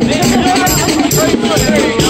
¡Vamos! ¡Vamos! ¡Vamos! ¡Vamos!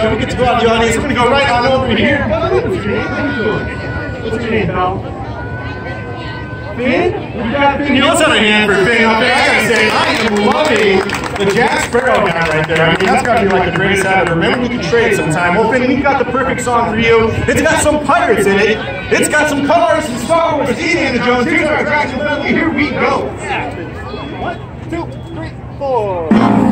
Show. We get to go out to the audience. We're going to go right on over here. What's your name? You doing? What's pal? Finn? We got Finn. You know, let's have a hand for Finn up there. I gotta say, I am loving the Jack Sparrow hat right there. I mean, that's gotta be like the greatest hat ever. Maybe we can trade sometime. Well, Finn, we've got the perfect song for you. It's got some pirates in it. It's got some colors and Star Wars. Indiana Jones. Here's our attraction family. Here we go. One, two, three, four.